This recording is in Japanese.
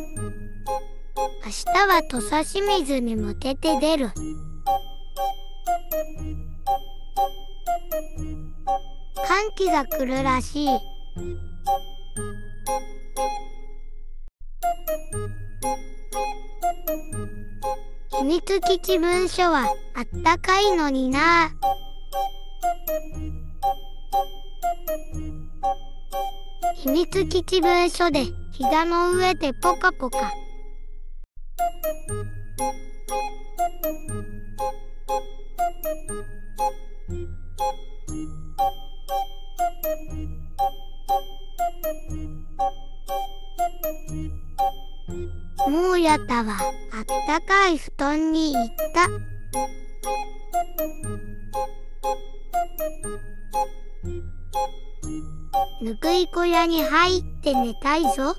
明日は土佐清水に向けて出る。寒気が来るらしい。秘密基地文書はあったかいのになあ。秘密基地文書で膝の上でポカポカ。もうやたはあったかい布団に行った。ぬくい小屋に入って寝たいぞ。